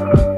Bye.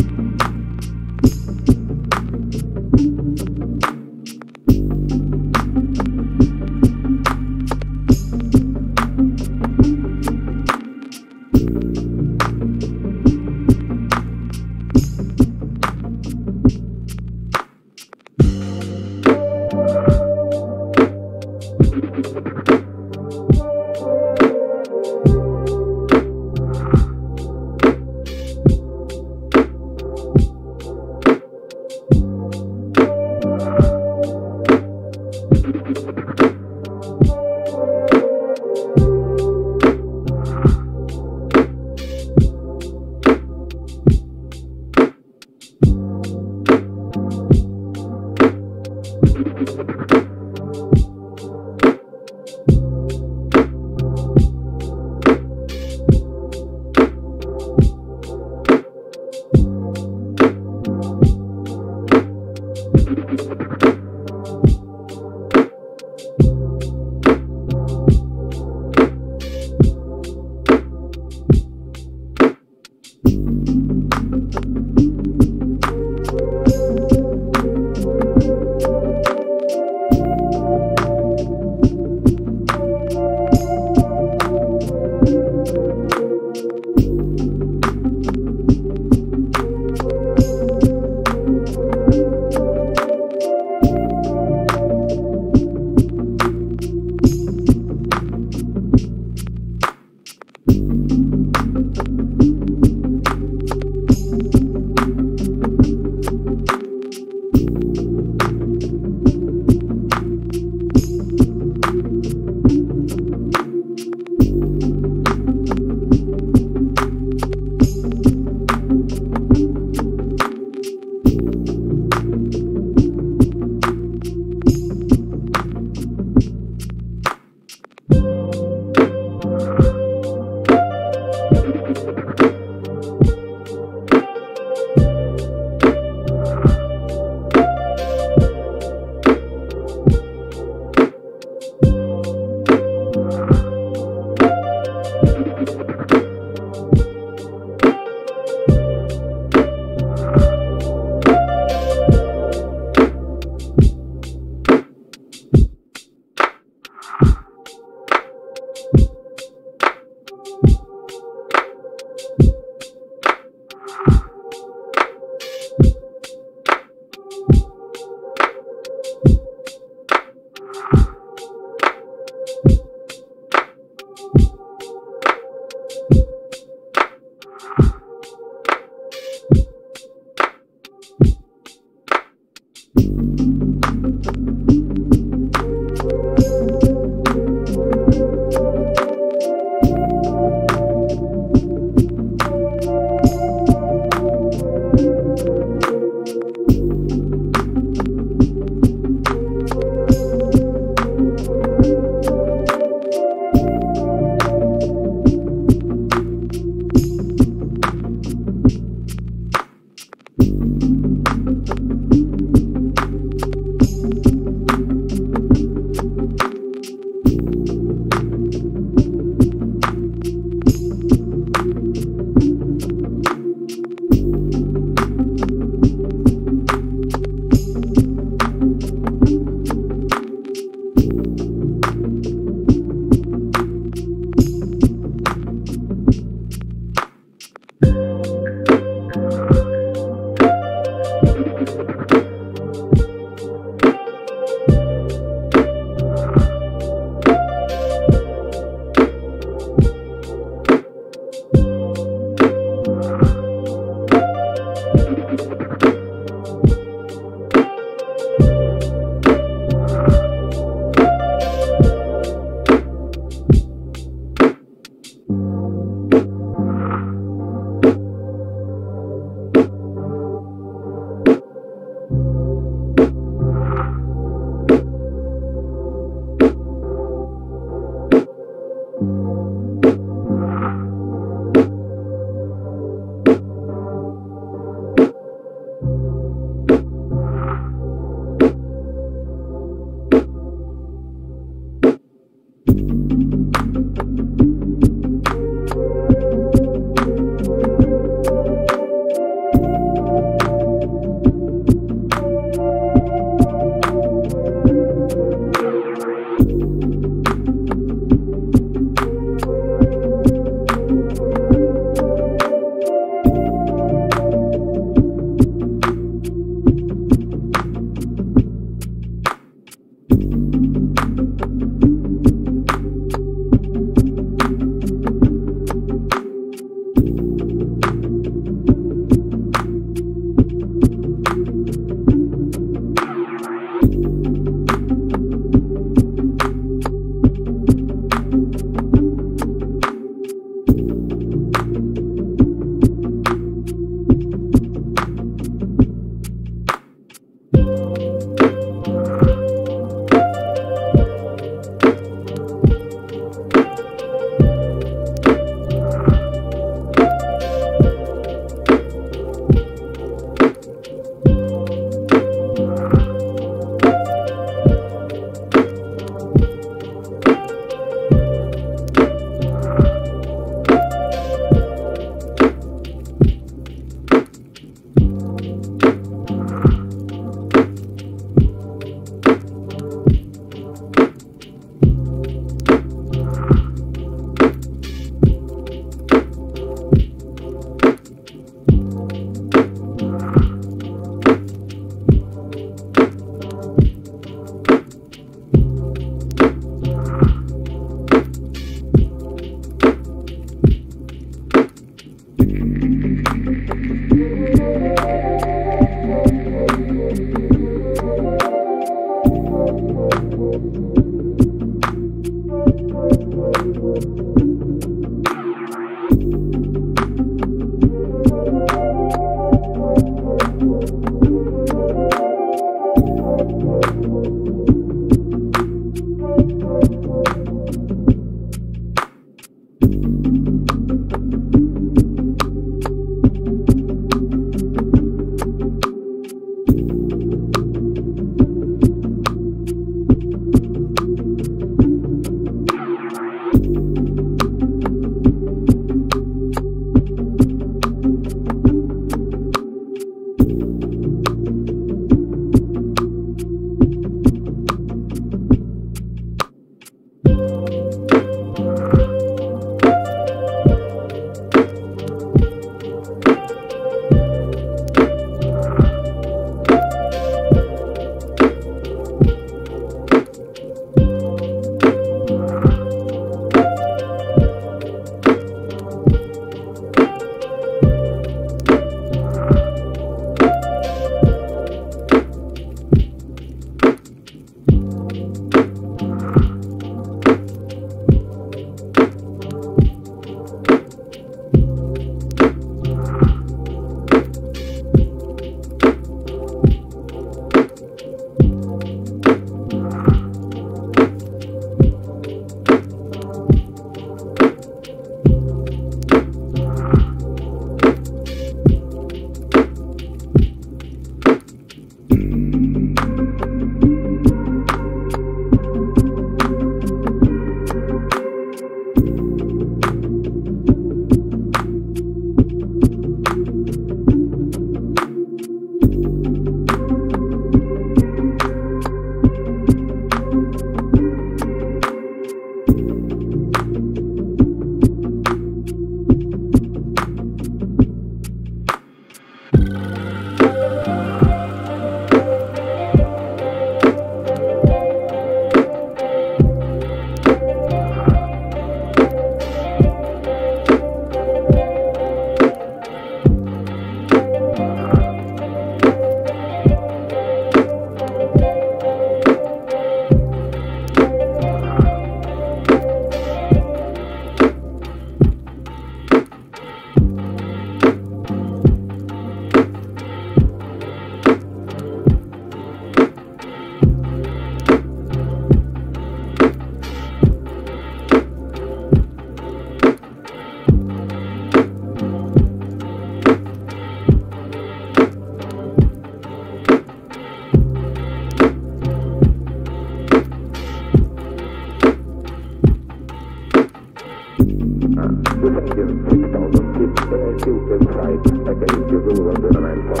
Within 2006, the filter site against the rule of the 94.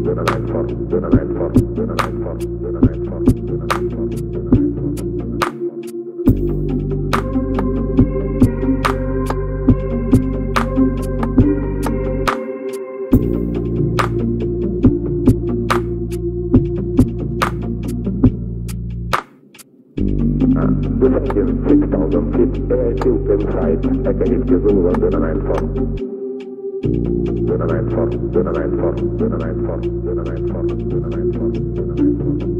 The 94, the 94, the 94, the 94, the 94. Döner rein fort, döner ein fort, döner ein fort, döner ein fort, döner ein fort, döner ein fort, döner ein fort.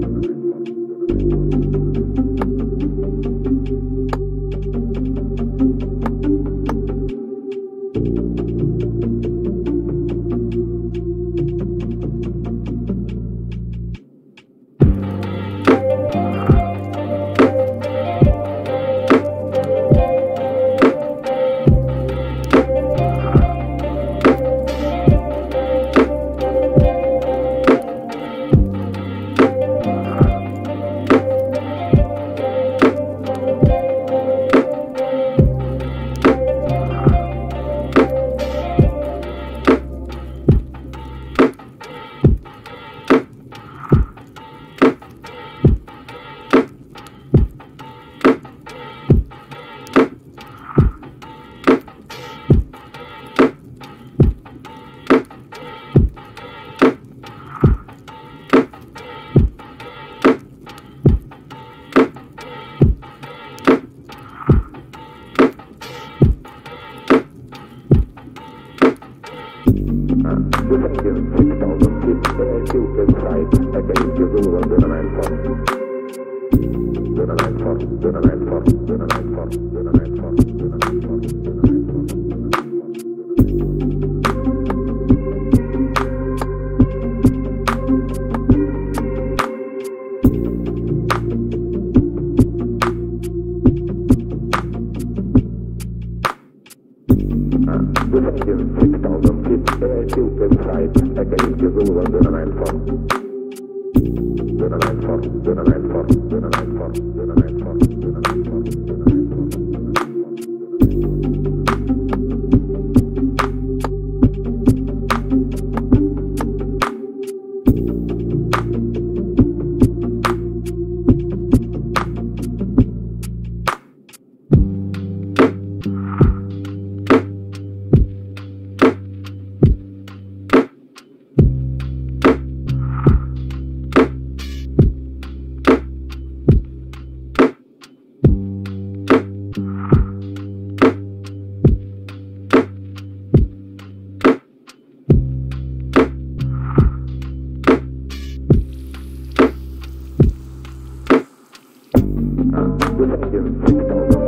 Thank you.